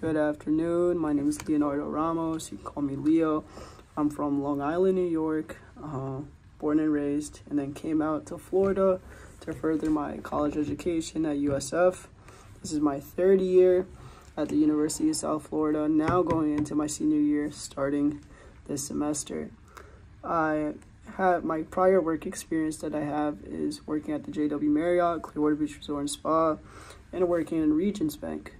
Good afternoon. My name is Leonardo Ramos. You can call me Leo. I'm from Long Island, New York, uh, born and raised, and then came out to Florida to further my college education at USF. This is my third year at the University of South Florida, now going into my senior year starting this semester. I have my prior work experience that I have is working at the JW Marriott, Clearwater Beach Resort and Spa, and working in Regions Bank.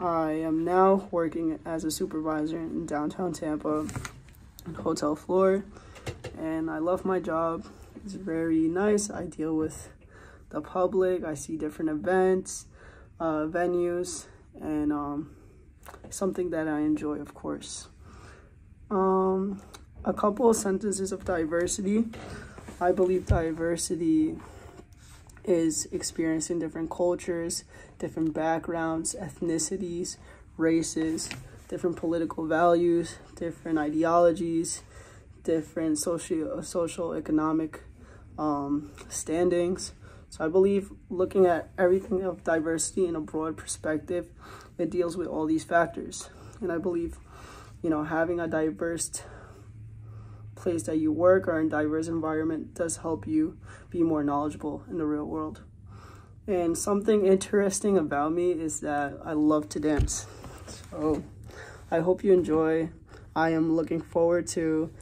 I am now working as a supervisor in downtown Tampa, hotel floor, and I love my job. It's very nice. I deal with the public. I see different events, uh, venues, and um, something that I enjoy, of course. Um, a couple of sentences of diversity. I believe diversity is experiencing different cultures, different backgrounds, ethnicities, races, different political values, different ideologies, different socio social economic um, standings. So I believe looking at everything of diversity in a broad perspective, it deals with all these factors. And I believe, you know, having a diverse place that you work or in diverse environment does help you be more knowledgeable in the real world. And something interesting about me is that I love to dance. So I hope you enjoy. I am looking forward to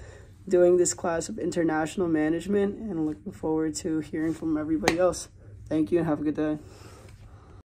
doing this class of international management and looking forward to hearing from everybody else. Thank you and have a good day.